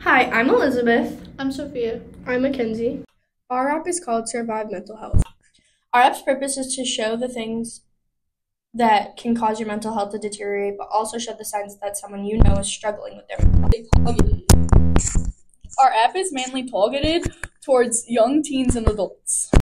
Hi, I'm Elizabeth. I'm Sophia. I'm Mackenzie. Our app is called Survive Mental Health. Our app's purpose is to show the things that can cause your mental health to deteriorate, but also show the signs that someone you know is struggling with their mental health. Our app is mainly targeted towards young teens and adults.